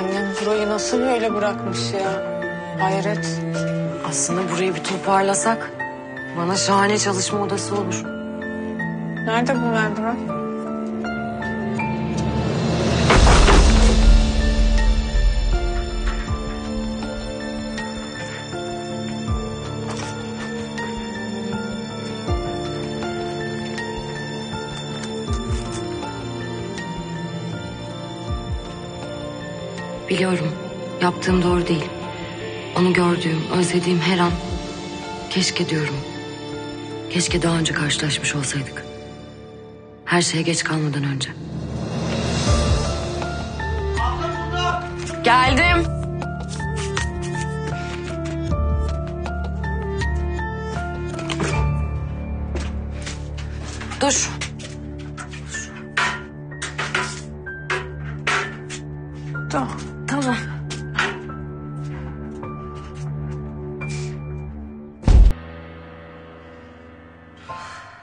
Annem burayı nasıl böyle bırakmış ya? Hayret. Aslında burayı bir toparlasak bana şahane çalışma odası olur. Nerede bu merdiven? Biliyorum yaptığım doğru değil. Onu gördüğüm, özlediğim her an keşke diyorum. Keşke daha önce karşılaşmış olsaydık. Her şeye geç kalmadan önce. Geldim. Dur.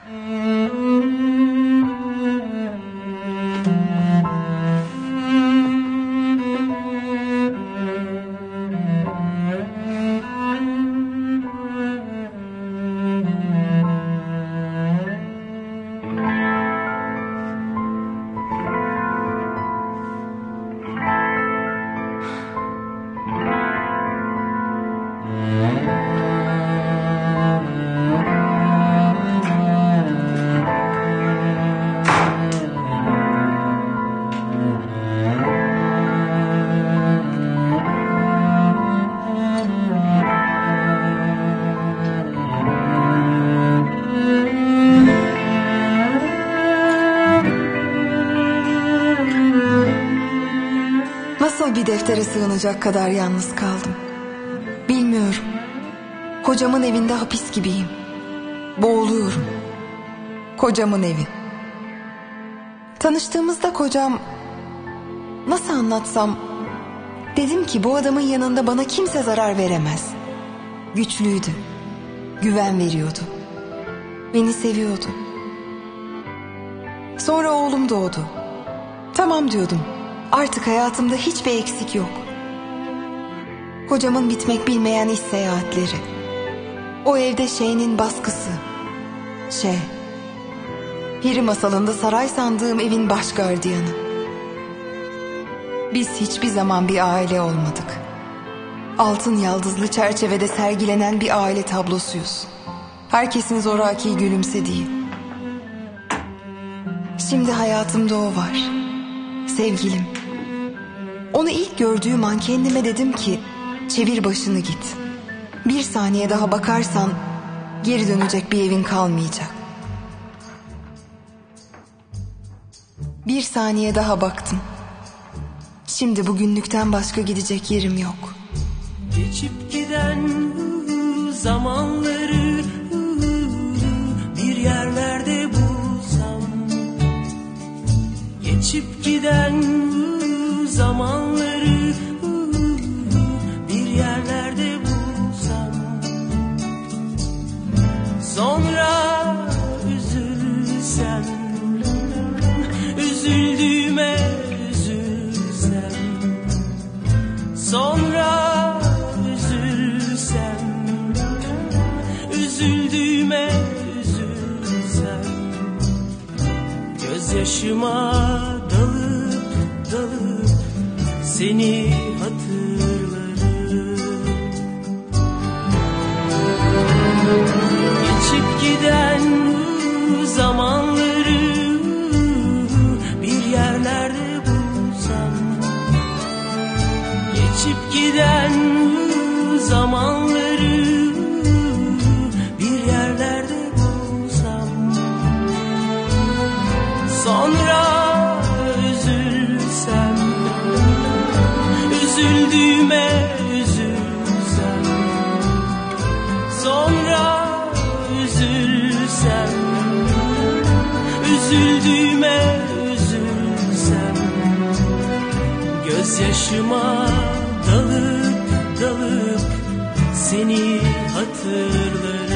Mm. Nasıl bir deftere sığınacak kadar yalnız kaldım? Bilmiyorum. Kocamın evinde hapis gibiyim. Boğuluyorum. Kocamın evi. Tanıştığımızda kocam... Nasıl anlatsam... Dedim ki bu adamın yanında bana kimse zarar veremez. Güçlüydü. Güven veriyordu. Beni seviyordu. Sonra oğlum doğdu. Tamam diyordum. Artık hayatımda hiçbir eksik yok. Kocamın bitmek bilmeyen iş seyahatleri. O evde şeyinin baskısı. Şey. Piri masalında saray sandığım evin baş gardiyanı. Biz hiçbir zaman bir aile olmadık. Altın yaldızlı çerçevede sergilenen bir aile tablosuyuz. Herkesin zoraki gülümsediği. Şimdi hayatımda o var. Sevgilim. Onu ilk gördüğüm an kendime dedim ki çevir başını git. Bir saniye daha bakarsan geri dönecek bir evin kalmayacak. Bir saniye daha baktım. Şimdi bugünlükten başka gidecek yerim yok. Geçip giden zamanları bir yerlerde bulsam Geçip giden zamanları bir yerlerde bulsam. Sonra üzülsem Üzüldüğüme üzülsem. Sonra üzülsem Üzüldüğüme üzülsem. Gözyaşıma Seni hatırlarım Üzüldüğüme üzülsem. Sonra üzülsem. Üzüldüğüme üzülsem. Gözyaşıma dalıp dalıp seni hatırlarım